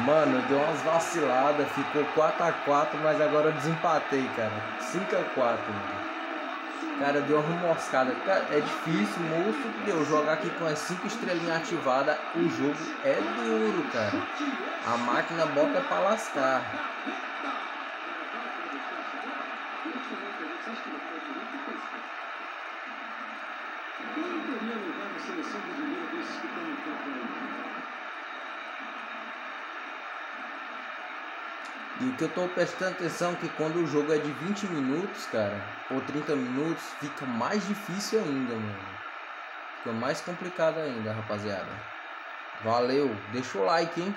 Mano, deu umas vaciladas, ficou 4x4, mas agora eu desempatei, cara. 5x4, mano. Cara, deu uma moscada. É difícil, moço, eu jogar aqui com as 5 estrelinhas ativadas. O jogo é duro, cara. A máquina bota pra lascar. E o que eu tô prestando atenção é que quando o jogo é de 20 minutos, cara, ou 30 minutos, fica mais difícil ainda, mano. Fica mais complicado ainda, rapaziada. Valeu, deixa o like, hein?